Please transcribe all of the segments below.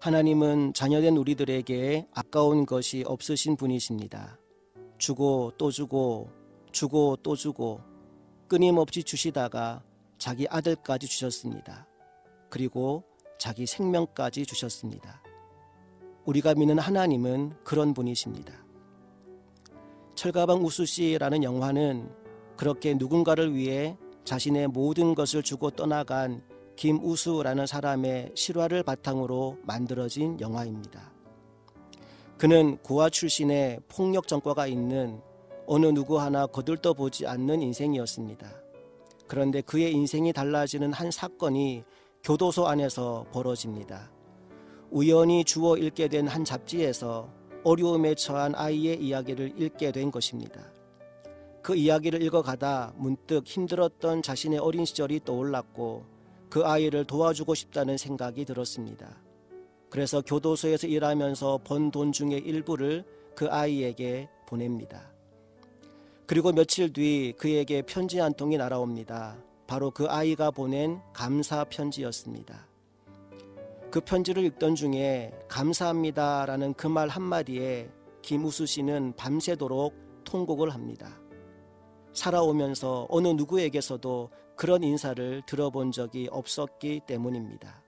하나님은 자녀된 우리들에게 아까운 것이 없으신 분이십니다. 주고 또 주고 주고 또 주고 끊임없이 주시다가 자기 아들까지 주셨습니다. 그리고 자기 생명까지 주셨습니다. 우리가 믿는 하나님은 그런 분이십니다. 철가방 우수 씨라는 영화는 그렇게 누군가를 위해 자신의 모든 것을 주고 떠나간 김우수라는 사람의 실화를 바탕으로 만들어진 영화입니다. 그는 고아 출신의 폭력 전과가 있는 어느 누구 하나 거들떠 보지 않는 인생이었습니다. 그런데 그의 인생이 달라지는 한 사건이 교도소 안에서 벌어집니다. 우연히 주워 읽게 된 한 잡지에서 어려움에 처한 아이의 이야기를 읽게 된 것입니다. 그 이야기를 읽어가다 문득 힘들었던 자신의 어린 시절이 떠올랐고 그 아이를 도와주고 싶다는 생각이 들었습니다. 그래서 교도소에서 일하면서 번 돈 중의 일부를 그 아이에게 보냅니다. 그리고 며칠 뒤 그에게 편지 한 통이 날아옵니다. 바로 그 아이가 보낸 감사 편지였습니다. 그 편지를 읽던 중에 감사합니다라는 그 말 한마디에 김우수 씨는 밤새도록 통곡을 합니다. 살아오면서 어느 누구에게서도 그런 인사를 들어본 적이 없었기 때문입니다.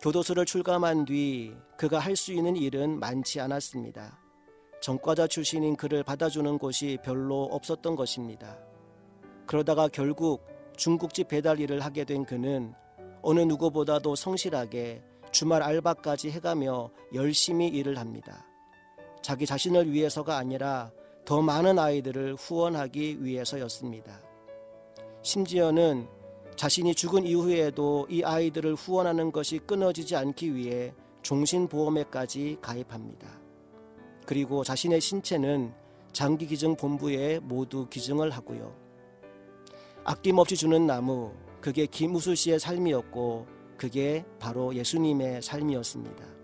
교도소를 출감한 뒤 그가 할 수 있는 일은 많지 않았습니다. 전과자 출신인 그를 받아주는 곳이 별로 없었던 것입니다. 그러다가 결국 중국집 배달 일을 하게 된 그는 어느 누구보다도 성실하게 주말 알바까지 해가며 열심히 일을 합니다. 자기 자신을 위해서가 아니라 더 많은 아이들을 후원하기 위해서였습니다. 심지어는 자신이 죽은 이후에도 이 아이들을 후원하는 것이 끊어지지 않기 위해 종신보험에까지 가입합니다. 그리고 자신의 신체는 장기기증본부에 모두 기증을 하고요. 아낌없이 주는 나무, 그게 김우수 씨의 삶이었고 그게 바로 예수님의 삶이었습니다.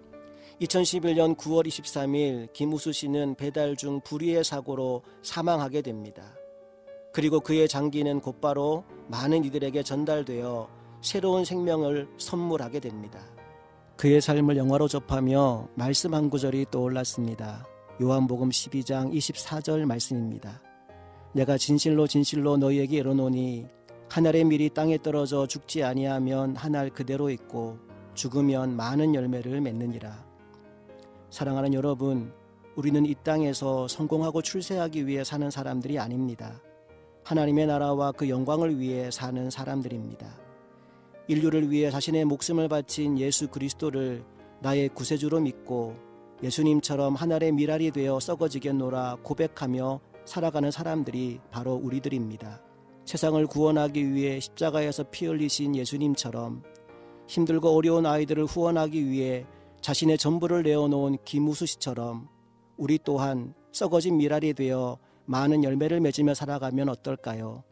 2011년 9월 23일 김우수 씨는 배달 중 불의의 사고로 사망하게 됩니다. 그리고 그의 장기는 곧바로 많은 이들에게 전달되어 새로운 생명을 선물하게 됩니다. 그의 삶을 영화로 접하며 말씀 한 구절이 떠올랐습니다. 요한복음 12장 24절 말씀입니다. 내가 진실로 진실로 너희에게 이르노니 하늘의 밀이 땅에 떨어져 죽지 아니하면 하늘 그대로 있고 죽으면 많은 열매를 맺느니라. 사랑하는 여러분, 우리는 이 땅에서 성공하고 출세하기 위해 사는 사람들이 아닙니다. 하나님의 나라와 그 영광을 위해 사는 사람들입니다. 인류를 위해 자신의 목숨을 바친 예수 그리스도를 나의 구세주로 믿고 예수님처럼 하늘의 미랄이 되어 썩어지겠노라 고백하며 살아가는 사람들이 바로 우리들입니다. 세상을 구원하기 위해 십자가에서 피 흘리신 예수님처럼 힘들고 어려운 아이들을 후원하기 위해 자신의 전부를 내어놓은 김우수 씨처럼 우리 또한 썩어진 미랄이 되어 많은 열매를 맺으며 살아가면 어떨까요?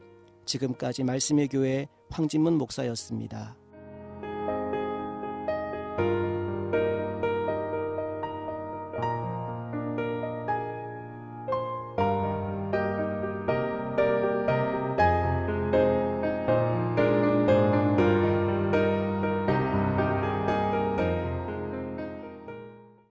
지금까지 말씀의 교회 황진문 목사였습니다.